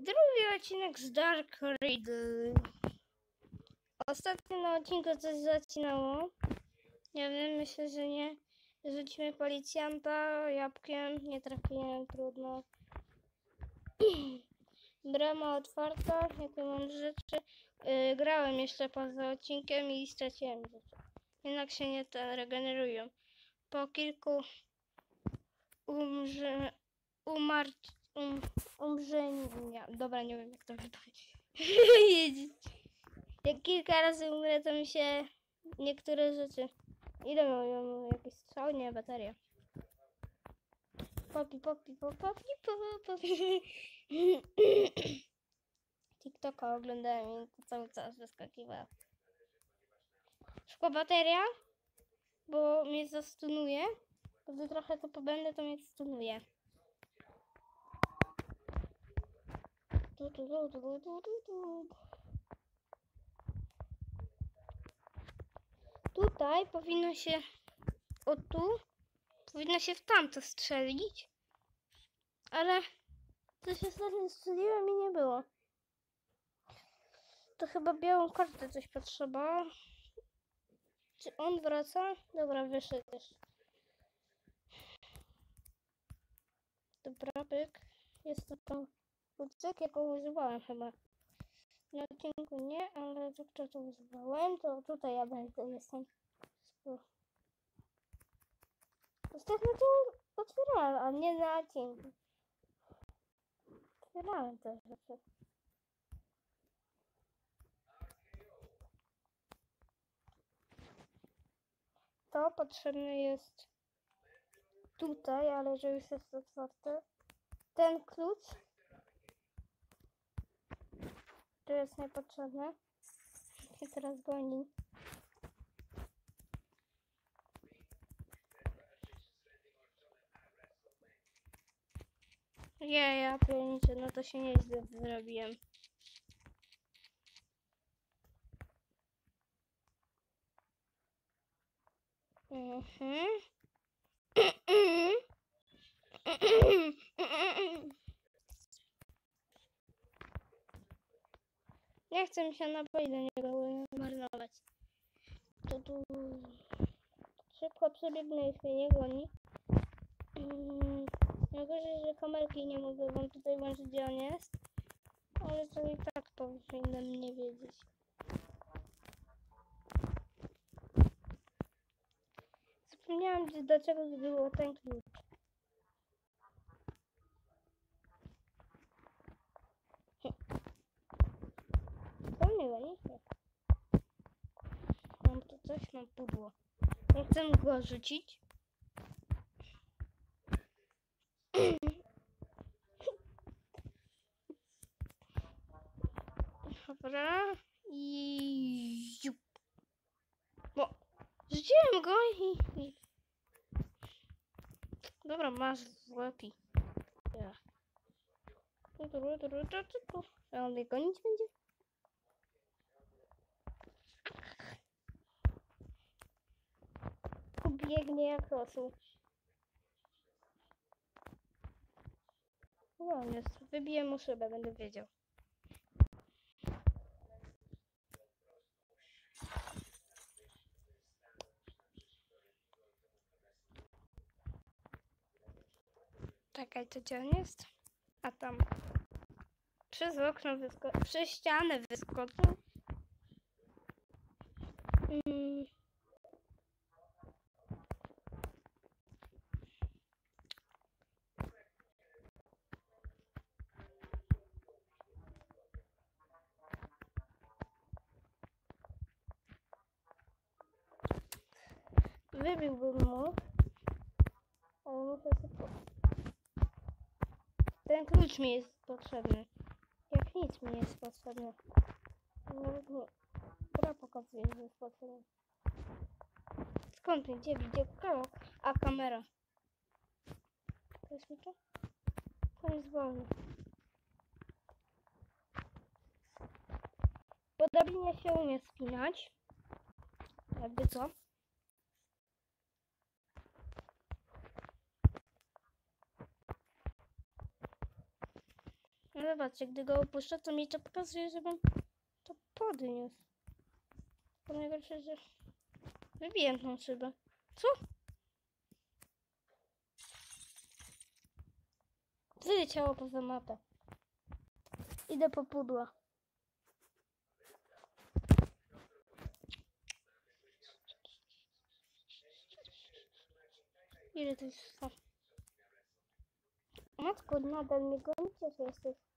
Drugi odcinek z Dark Riddle. Ostatnio na odcinku coś zacinało. Nie wiem, myślę, że nie. Rzucimy policjanta jabłkiem. Nie trafiłem, trudno. Brama otwarta, jakie mam rzeczy. Yy, grałem jeszcze poza odcinkiem i straciłem rzeczy. Jednak się nie te regenerują. Po kilku umrze, umarć, um, umrzenia. Dobra, nie wiem jak to wypowiedzieć. jak kilka razy umrę, to mi się niektóre rzeczy. Ile mają jakieś strzały? Nie, bateria. Popi, popi, popi, popi, popi. TikToka oglądałem i cały czas wyskakiwało. Szybko bateria, bo mnie zastunuje. Gdy trochę to pobędę, to mnie stunuje. Tu, tu, tu, tu, tu, tu, tu. Tutaj powinno się. O tu. Powinno się w tamto strzelić. Ale. Się ostatnio strzeliłem i nie było. To chyba białą kartę coś potrzeba. Czy on wraca? Dobra, wyszedł też. Dobra, pyk. Jest to tam kucyk, jaką używałem chyba. Na odcinku nie, ale to kto to używałem, to tutaj ja będę jestem. Ostatnio to otwierałem, a nie na odcinku. Otwierałem te rzeczy. To potrzebne jest tutaj, ale że już jest otwarte. Ten klucz. To jest niepotrzebne. Się teraz goni. Nie, ja pierniczę, no to się nieźle zrobiłem. Mhm. Chcę mi się napoi do niego marnować. Tu, tu. Szybko przebiegnę, już mnie nie goni. Mm, Najgorzej, że kamerki nie mogę wam tutaj włączyć, gdzie on jest. Ale to i tak powinienem nie wiedzieć. Zapomniałam, do czego było ten klucz. To nie ganicie. Mam mam pudło. Nie chcę go rzucić. Dobra. I... Bo rzuciłem go i... i... Dobra, masz lepiej. Ja. Tu, tu, tu, tu, tu, tu, tu. A on mnie gonić będzie? Tu biegnie jak rosół. No on jest. Wybiję mu szybę, będę wiedział. Czekaj, to gdzie on jest? A tam. Przez okno wyskoczył. Przez ścianę wyskoczył. Mm. Wybiłbym mu. Ale muszę szybko. Ten klucz mi jest potrzebny. Jak nic mi jest potrzebne. Nawet nie. Gra pokazuje, że jest potrzebny. Skąd widzę? Koło? A kamera. To jest mi to? To jest wolny. Po się umie spinać. Jakby co? Zobaczcie, gdy go opuszczę, to mi to pokazuje, żebym to podniósł. To najgorsze, że wybiję tą szybę. Co? Wyleciało poza mapę. Idę po pudła. Ile to jest? Matko, nadal mnie gonicie, że jesteś.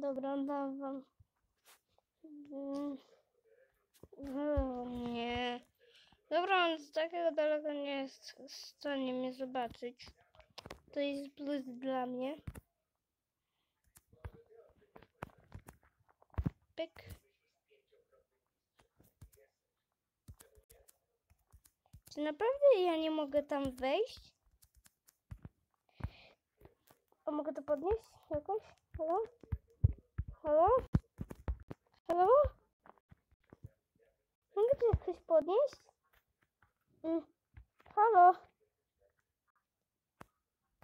Dobra, dam wam. Mm. Nie. Dobra, on z takiego daleko nie jest w stanie mnie zobaczyć. To jest plus dla mnie. Pyk. Czy naprawdę ja nie mogę tam wejść? A mogę to podnieść jakoś? Halo? Halo? Halo? Mogę to jakoś podnieść? Mm. Halo?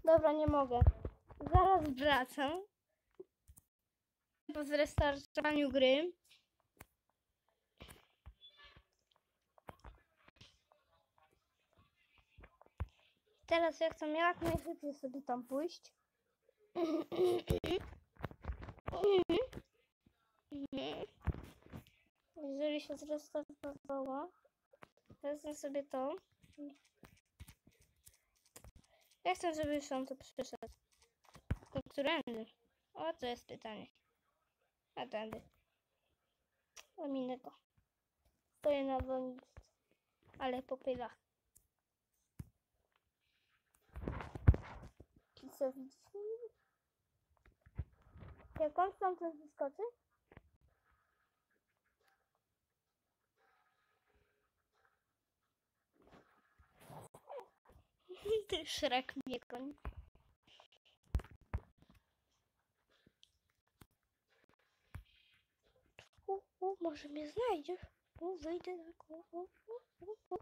Dobra, nie mogę. Zaraz wracam. Po zrestartowaniu gry. Teraz ja chcę jak najszybciej sobie tam pójść. Jeżeli się zrestartowała, wezmę sobie to. Ja chcę, żeby już on tu przyszedł. To którędy? O, to jest pytanie. A tędy. Ominę go. Stoję na wolnicy. Ale popyla. Czy co widzicie? Jak on stamtąd wyskoczy? Ty Szrek mnie goni. U, u, może mnie znajdziesz? U, wyjdę na u, u.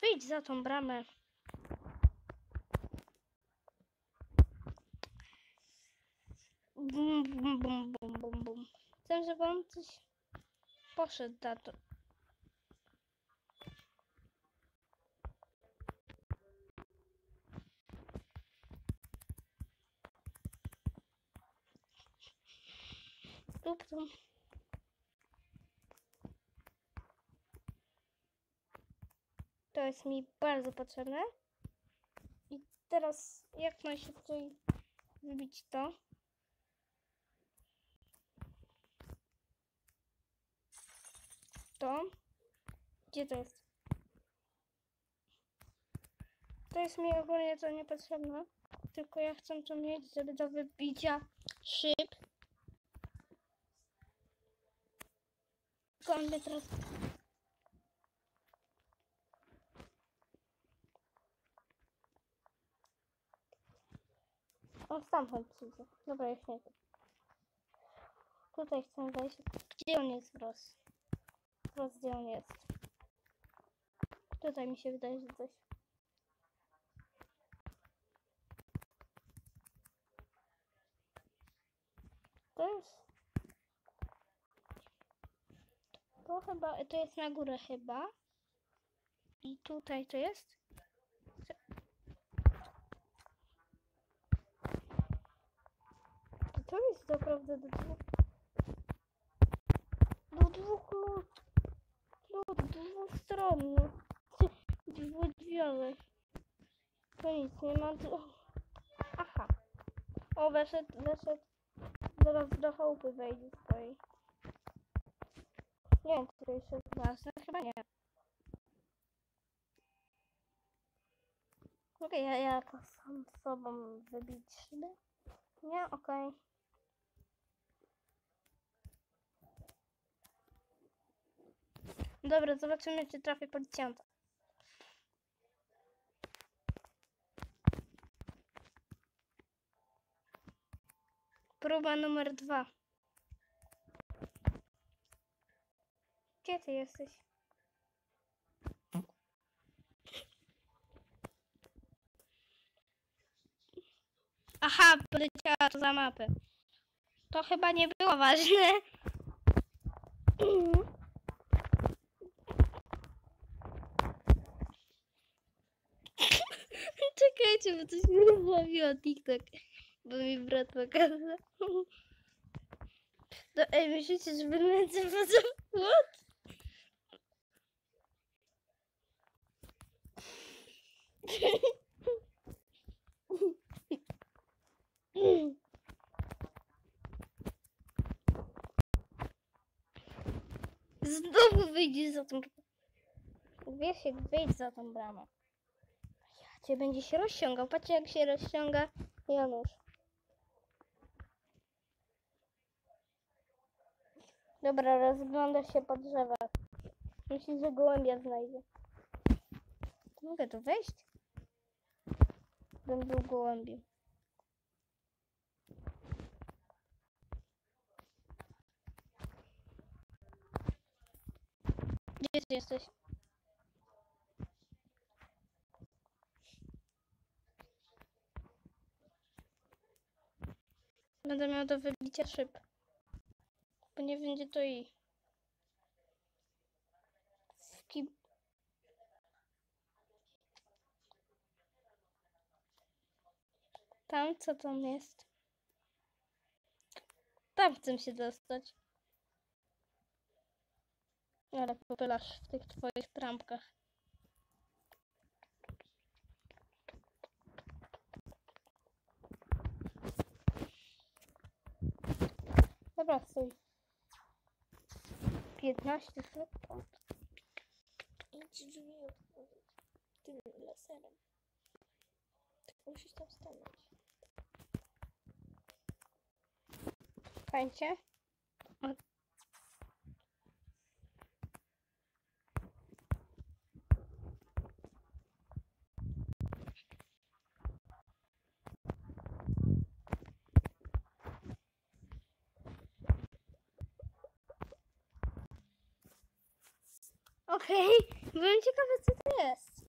Wyjdź za tą bramę. Bum, bum, bum, bum, bum, bum. Chcę, żeby on coś poszedł na to. Tam. To jest mi bardzo potrzebne. I teraz jak najszybciej wybić to. To. Gdzie to jest? To jest mi ogólnie to niepotrzebne. Tylko ja chcę to mieć, żeby do wybicia szyb. On mnie teraz... On stamtąd przyjdzie. Dobra, już nie. Tutaj chcę wejść. Gdzie on jest, Ross? Ross, gdzie on jest? Tutaj mi się wydaje, że coś. To jest... To chyba, to jest na górę chyba. I tutaj to jest. To to jest naprawdę do dwóch. Do dwóch lud. Lud, dwustronny. Dwudrzwiowy. To nic nie ma. tu- Aha. O, weszedł, weszedł. Zaraz do chałupy wejdzie swojej. Nie wiem, to jeszcze ważne. Chyba nie. Mogę ja jako sam sobą wybić szyby? Nie? Okej. Dobra, zobaczymy, czy trafię policjanta. Próba numer dwa. Gdzie ty jesteś? Aha, poleciała za mapę. To chyba nie było ważne. Czekajcie, bo coś mi rozmawiło TikTok, bo mi brat pokazał. No ej, myślicie, że będę co? What? Znowu wyjdziesz za tą Wiesz, jak wyjdź za tą bramę. Ja cię będzie się rozciągał. Patrzcie, jak się rozciąga Janusz. Dobra, rozgląda się po drzewach. Myśli, że gołębia znajdzie. Mogę tu wejść? Bym był gołębiem. Gdzie ty jesteś? Będę miał do wybicia szyb. Bo nie będzie to i. W. Tam, co tam jest? Tam chcę się dostać. Ale popylasz w tych twoich trampkach. Dobra, stój. 15 sekund. Idź drzwi otworzyć. Tym laserem. Musisz tam stanąć. Fajnie. Okej, byłem ciekawy co to jest.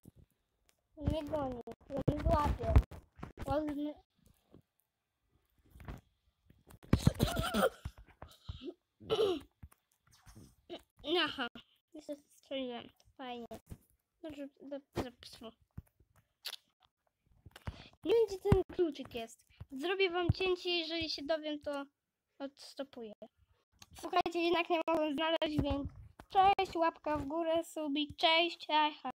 On mnie goni, on mnie złapie. On mnie... Aha, jeszcze strzeliłem. Fajnie. Dobrze, dobrze, psu. Nie wiem, gdzie ten kluczyk jest. Zrobię wam cięcie, jeżeli się dowiem, to odstopuję. Słuchajcie, jednak nie mogłem znaleźć, więc cześć, łapka w górę, subik, cześć, aha.